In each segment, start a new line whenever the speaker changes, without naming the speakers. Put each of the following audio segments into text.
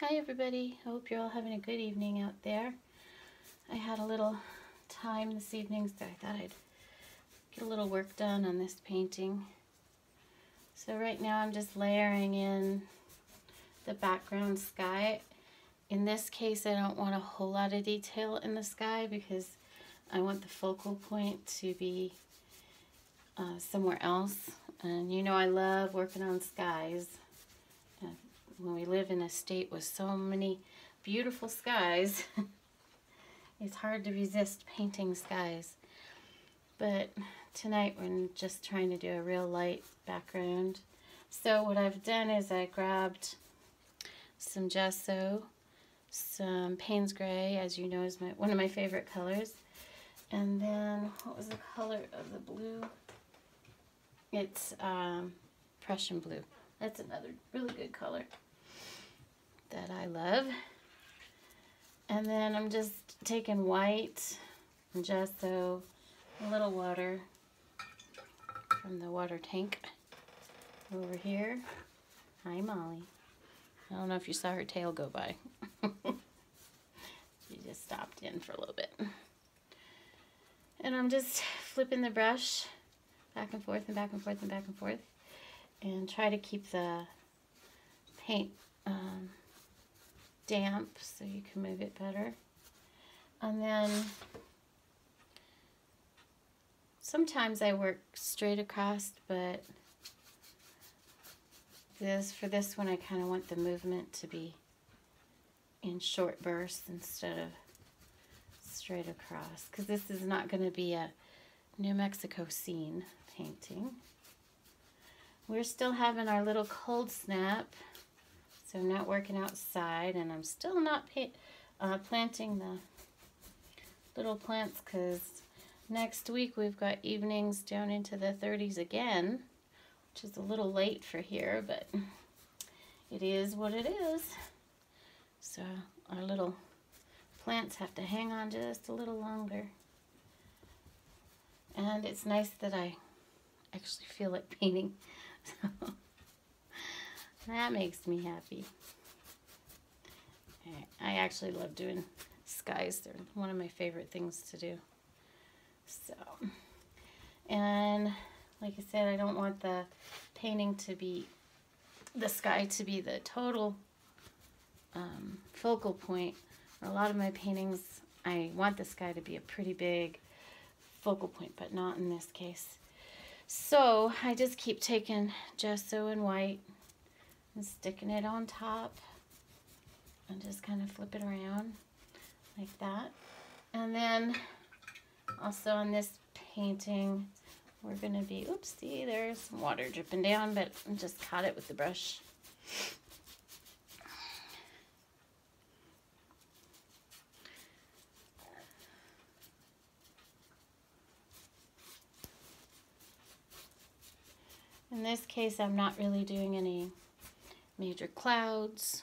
Hi everybody, I hope you're all having a good evening out there. I had a little time this evening so I thought I'd get a little work done on this painting. So right now I'm just layering in the background sky. In this case I don't want a whole lot of detail in the sky because I want the focal point to be uh, somewhere else. And you know I love working on skies when we live in a state with so many beautiful skies, it's hard to resist painting skies. But tonight we're just trying to do a real light background. So what I've done is I grabbed some gesso, some Payne's Gray, as you know is my one of my favorite colors. And then, what was the color of the blue? It's um, Prussian blue. That's another really good color that I love. And then I'm just taking white and gesso, a little water from the water tank over here. Hi, Molly. I don't know if you saw her tail go by. she just stopped in for a little bit. And I'm just flipping the brush back and forth and back and forth and back and forth and try to keep the paint um, damp so you can move it better. And then sometimes I work straight across, but this for this one I kind of want the movement to be in short bursts instead of straight across because this is not going to be a New Mexico scene painting. We're still having our little cold snap so I'm not working outside and I'm still not uh, planting the little plants because next week we've got evenings down into the 30s again, which is a little late for here, but it is what it is. So our little plants have to hang on just a little longer. And it's nice that I actually feel like painting. That makes me happy. I actually love doing skies. They're one of my favorite things to do. So, and like I said, I don't want the painting to be, the sky to be the total um, focal point. a lot of my paintings, I want the sky to be a pretty big focal point, but not in this case. So I just keep taking gesso and white and sticking it on top and just kind of flip it around like that. And then also on this painting, we're going to be, oopsie, there's some water dripping down, but I just caught it with the brush. In this case, I'm not really doing any major clouds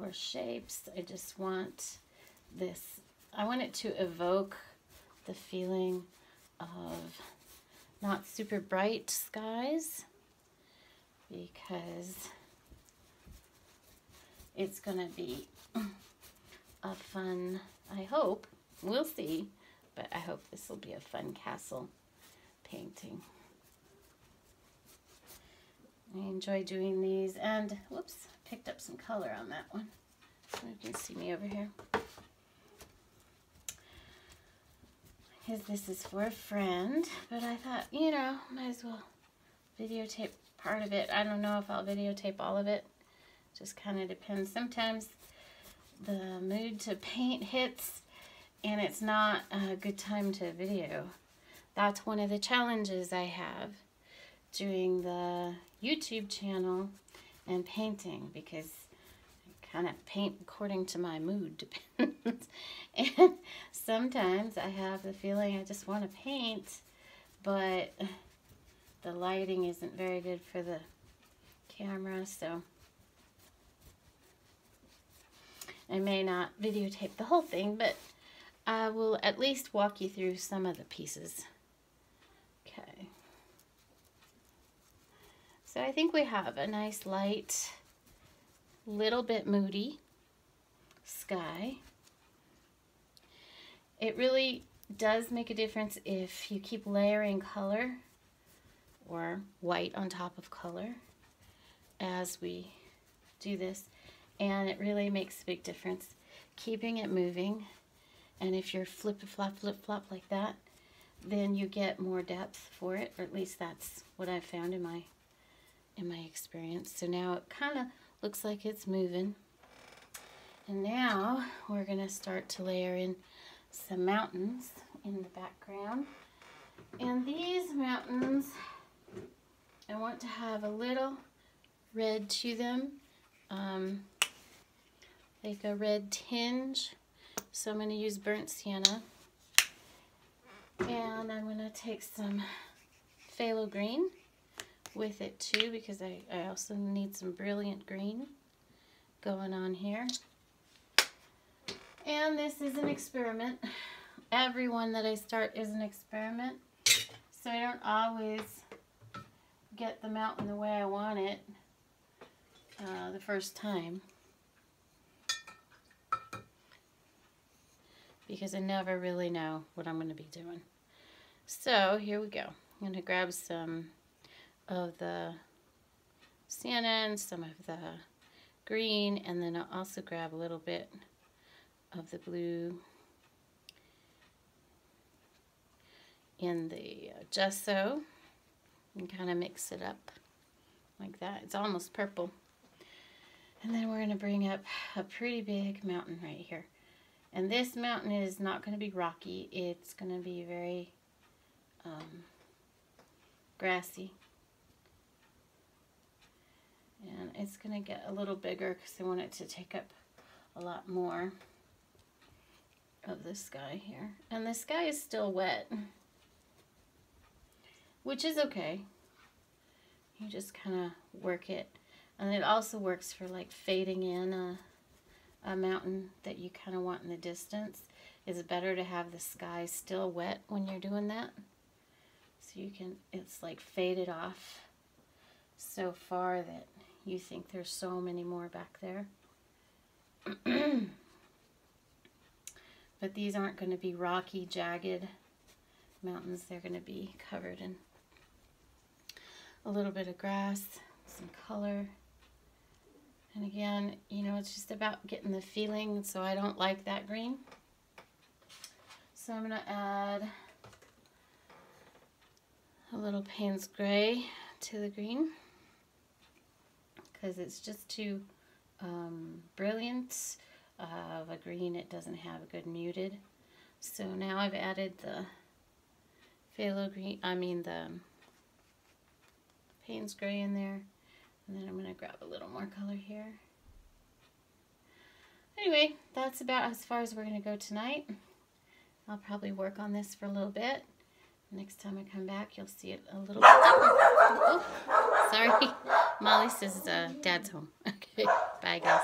or shapes. I just want this, I want it to evoke the feeling of not super bright skies because it's going to be a fun, I hope, we'll see, but I hope this will be a fun castle painting. I enjoy doing these and whoops picked up some color on that one. You can see me over here. Because this is for a friend but I thought you know might as well videotape part of it. I don't know if I'll videotape all of it. Just kind of depends. Sometimes the mood to paint hits and it's not a good time to video. That's one of the challenges I have doing the YouTube channel and painting because I kind of paint according to my mood depends. and sometimes I have the feeling I just want to paint, but the lighting isn't very good for the camera, so I may not videotape the whole thing, but I will at least walk you through some of the pieces. Okay. So I think we have a nice light little bit moody sky. It really does make a difference if you keep layering color or white on top of color as we do this and it really makes a big difference keeping it moving and if you're flip flop flip flop like that then you get more depth for it or at least that's what I've found in my in my experience so now it kind of looks like it's moving and now we're gonna start to layer in some mountains in the background and these mountains I want to have a little red to them um, like a red tinge. So I'm going to use burnt sienna. And I'm going to take some phthalo green with it too because I, I also need some brilliant green going on here. And this is an experiment. Everyone that I start is an experiment. So I don't always get them out in the way I want it uh, the first time. because I never really know what I'm going to be doing. So here we go. I'm going to grab some of the sienna some of the green and then I'll also grab a little bit of the blue in the gesso and kind of mix it up like that. It's almost purple. And then we're going to bring up a pretty big mountain right here. And this mountain is not going to be rocky. It's going to be very um, grassy. And it's going to get a little bigger because I want it to take up a lot more of the sky here. And the sky is still wet, which is okay. You just kind of work it. And it also works for like fading in a a mountain that you kind of want in the distance, it's better to have the sky still wet when you're doing that. So you can, it's like faded off so far that you think there's so many more back there. but these aren't going to be rocky, jagged mountains. They're going to be covered in a little bit of grass, some color. And again, you know, it's just about getting the feeling, so I don't like that green. So I'm going to add a little Payne's Gray to the green because it's just too um, brilliant of a green. It doesn't have a good muted. So now I've added the phthalo green, I mean the Payne's Gray in there. And then I'm going to grab a little more color here. Anyway, that's about as far as we're going to go tonight. I'll probably work on this for a little bit. Next time I come back, you'll see it a little bit Oh, sorry. Molly says uh, Dad's home. Okay, bye guys.